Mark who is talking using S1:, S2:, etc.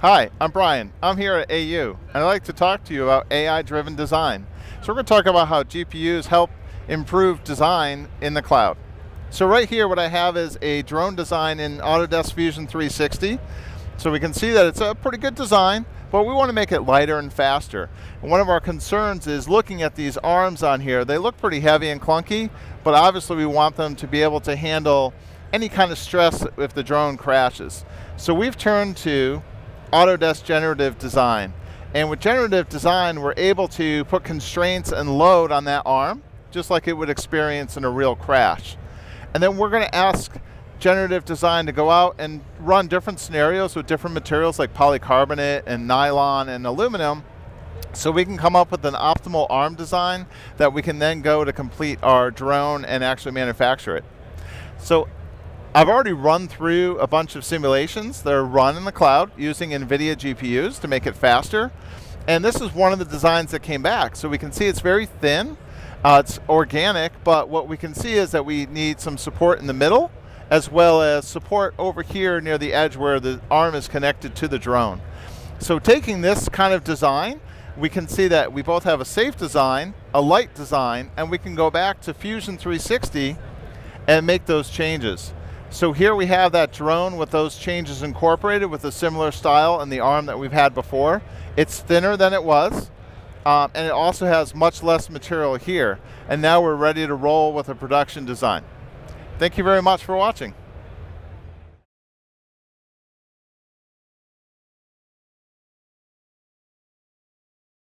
S1: Hi, I'm Brian. I'm here at AU, and I'd like to talk to you about AI-driven design. So we're going to talk about how GPUs help improve design in the cloud. So right here, what I have is a drone design in Autodesk Fusion 360. So we can see that it's a pretty good design, but we want to make it lighter and faster. And one of our concerns is looking at these arms on here. They look pretty heavy and clunky, but obviously we want them to be able to handle any kind of stress if the drone crashes. So we've turned to Autodesk Generative Design. And with generative design, we're able to put constraints and load on that arm, just like it would experience in a real crash. And then we're going to ask generative design to go out and run different scenarios with different materials like polycarbonate and nylon and aluminum so we can come up with an optimal arm design that we can then go to complete our drone and actually manufacture it. So I've already run through a bunch of simulations that are run in the cloud using NVIDIA GPUs to make it faster. And this is one of the designs that came back. So we can see it's very thin, uh, it's organic, but what we can see is that we need some support in the middle, as well as support over here near the edge where the arm is connected to the drone. So taking this kind of design, we can see that we both have a safe design, a light design, and we can go back to Fusion 360 and make those changes. So here we have that drone with those changes incorporated with a similar style and the arm that we've had before. It's thinner than it was, um, and it also has much less material here. And now we're ready to roll with a production design. Thank you very much for watching.